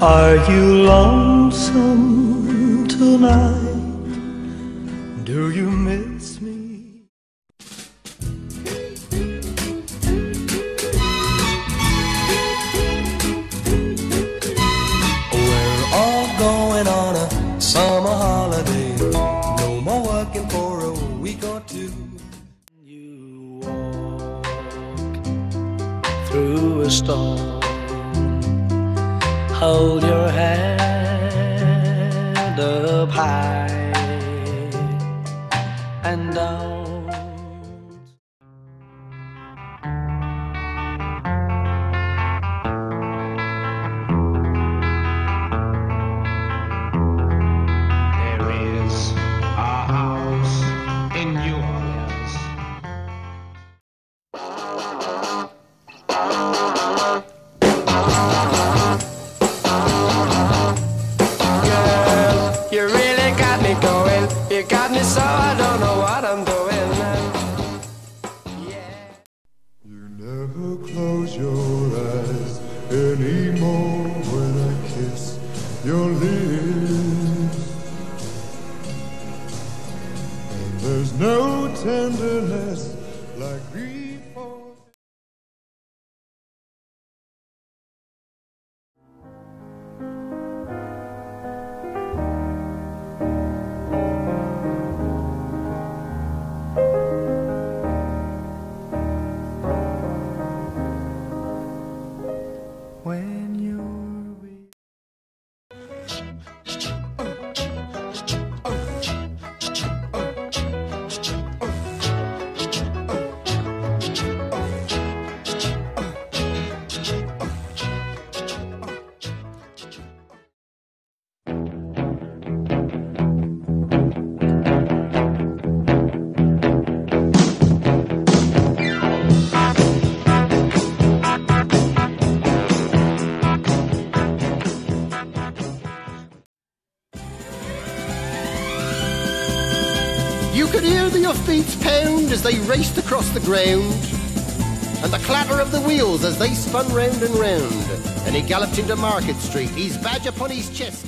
Are you lonesome tonight? Do you miss me? We're all going on a summer holiday. No more working for a week or two. You walk through a storm. Hold your head up high and don't. Got me going. You got me so I don't know what I'm doing. Yeah. You never close your eyes anymore when I kiss your lips. And there's no tenderness like grief You could hear the offbeats pound as they raced across the ground, and the clatter of the wheels as they spun round and round. And he galloped into Market Street, his badge upon his chest.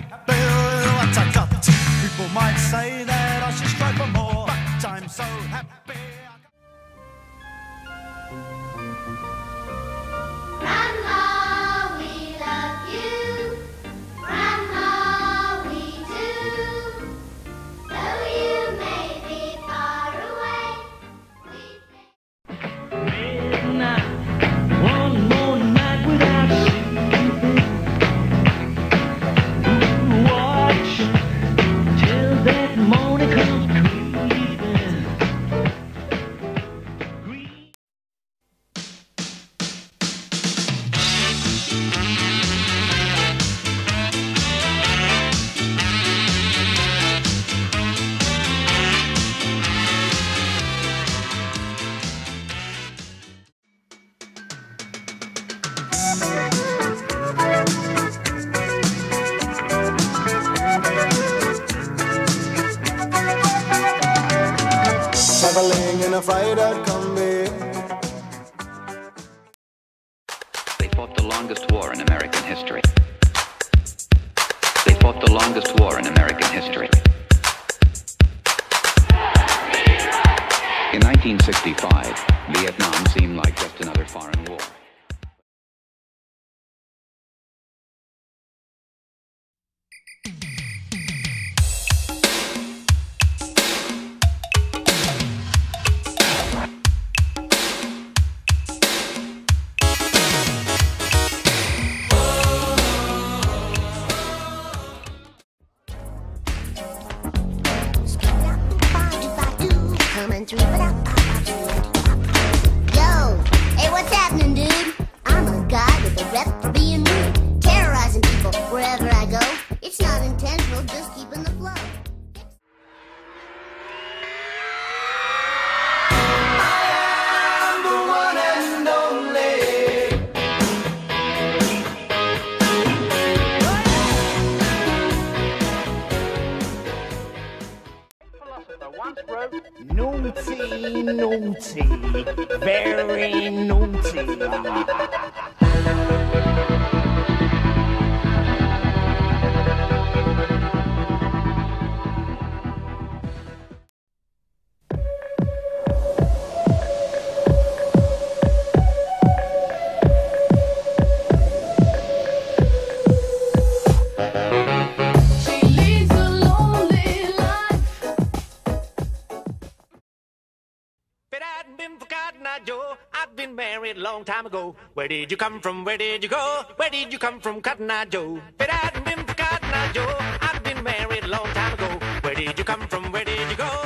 Quite Traveling in a freighter combi. They fought the longest war in American history. They fought the longest war in American history. In 1965, Vietnam seemed like just another foreign war. Yo, hey, what's happening, dude? I'm a guy with a rep for being rude, terrorizing people wherever I go. It's not intentional, just keeping the flow. Naughty, Eye Joe, I've been married a long time ago. Where did you come from? Where did you go? Where did you come from, Cotton Eye Joe? If hadn't been for Cotton Eye Joe, I'd been married a long time ago. Where did you come from? Where did you go?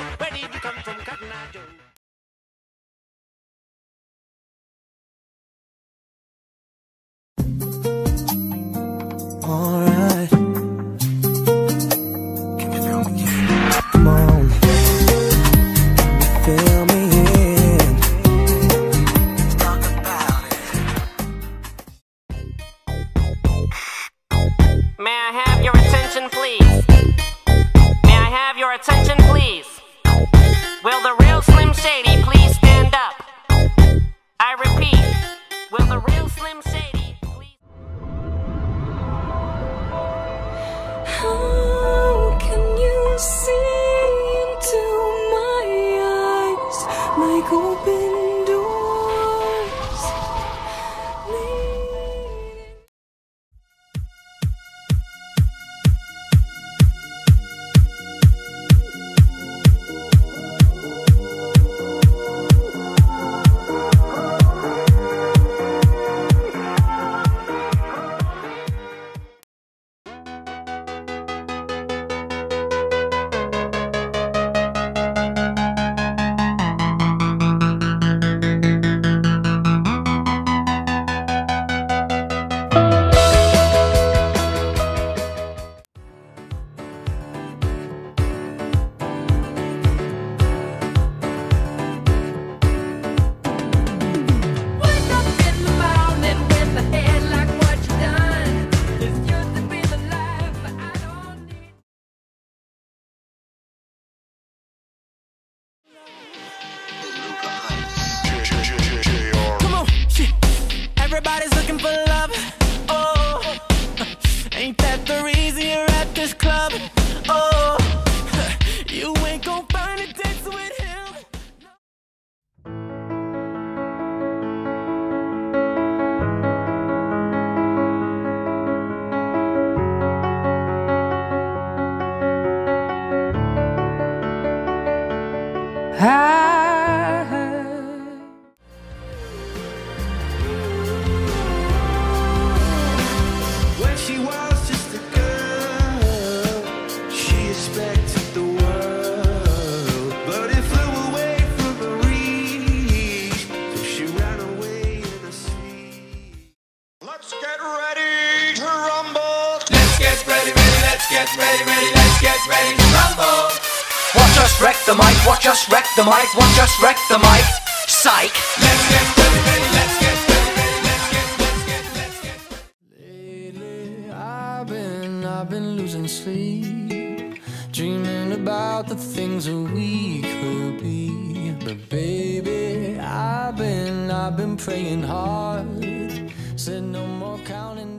May I have your attention, please? May I have your attention, please? Will the real Slim Shady please stand up? I repeat, When she was just a girl, she expected the world, but it flew away from her reach. So she ran away in. Let's get ready to rumble. Let's get ready, ready. Let's get ready, ready. Let's get ready us wreck the mic, watch us wreck the mic, watch us wreck the mic. Psych. Let's get ready, ready. Let's get ready, ready. Let's get, let's get, let's get. Lately, I've been, I've been losing sleep, dreaming about the things that we could be. But baby, I've been, I've been praying hard. Said no more counting